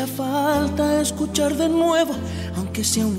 hacía falta escuchar de nuevo, aunque sea un